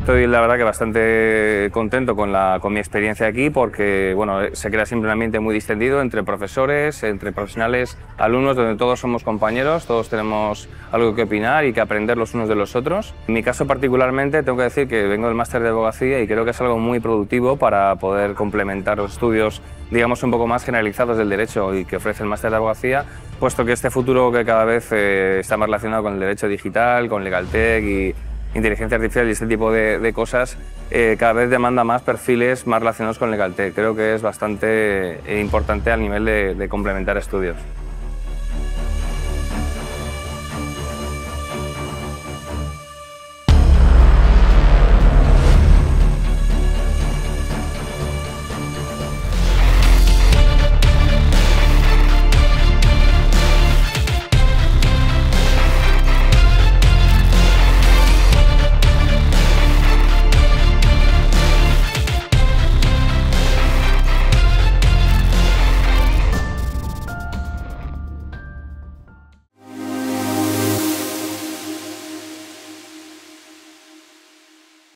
estoy la verdad que bastante contento con, la, con mi experiencia aquí porque bueno, se crea siempre un ambiente muy distendido entre profesores, entre profesionales, alumnos, donde todos somos compañeros, todos tenemos algo que opinar y que aprender los unos de los otros. En mi caso particularmente tengo que decir que vengo del máster de abogacía y creo que es algo muy productivo para poder complementar los estudios digamos un poco más generalizados del derecho y que ofrece el máster de abogacía, puesto que este futuro que cada vez eh, está más relacionado con el derecho digital, con Legaltech y inteligencia artificial y este tipo de, cosas, eh, cada vez demanda más perfiles más relacionados con Legaltech. Creo que es bastante eh, importante al nivel de complementar estudios.